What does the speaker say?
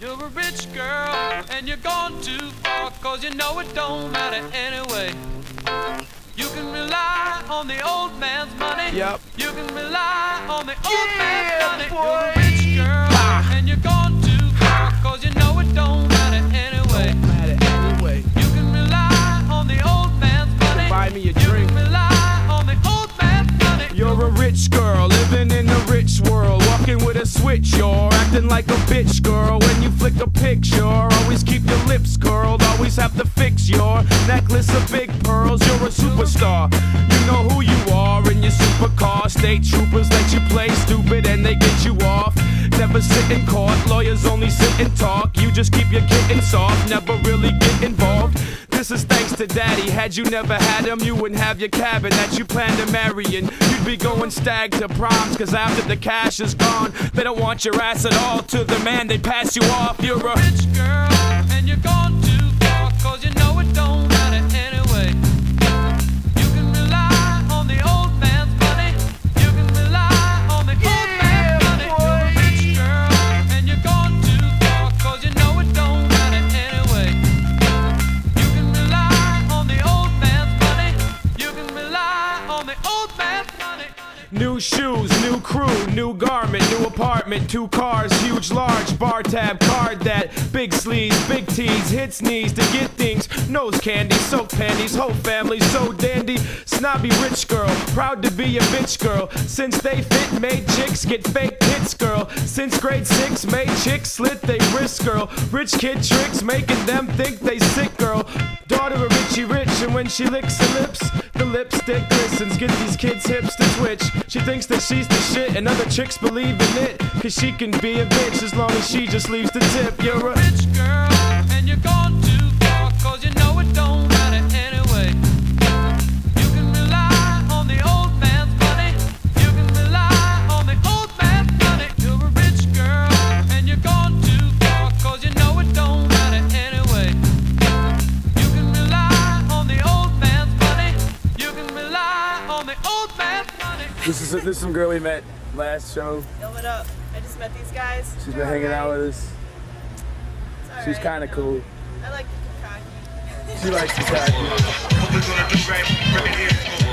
You're a rich girl and you're gone too far cause you know it don't matter anyway. You can rely on the old man's money. Yep. You can rely on the old Yeah, man's money. boy. You're a rich girl and you're gone too far cause you know it don't matter anyway. Matter anyway. You can rely on the old man's money. Buy me a You drink. can rely on the old man's money. You're a rich girl living in a rich world, walking with a switch. You're acting like a bitch, girl. Picture, always keep your lips curled. Always have to fix your necklace of big pearls. You're a superstar. You know who you are in your supercar. State troopers let you play stupid and they get you off. Never sit in court, lawyers only sit and talk. You just keep your kitten soft, never really get involved. To daddy. Had you never had him, you wouldn't have your cabin that you plan to marry in. You'd be going stag to proms, cause after the cash is gone, they don't want your ass at all. To the man, they pass you off. You're a rich girl and you're gone old money. New shoes, new crew, new garment, new apartment, two cars, huge, large, bar tab, card that, big sleeves, big tees, hits knees to get things, nose candy, soak panties, whole family so dandy, snobby rich girl, proud to be a bitch girl. Since they fit, made chicks get fake hits, girl. Since grade six, made chicks slit they wrist, girl. Rich kid tricks, making them think they sick, girl. Daughter of Richie Rich, and when she licks her lips, the lipstick glistens. Get these kids' hips to twitch. She thinks that she's the shit, and other chicks believe in it. Cause she can be a bitch as long as she just leaves the tip. You're a bitch girl and you're gone This is this is some girl we met last show. Yo, what up? I just met these guys. She's been hanging out with us. She's alright. kind of cool. I like the cocky. She likes to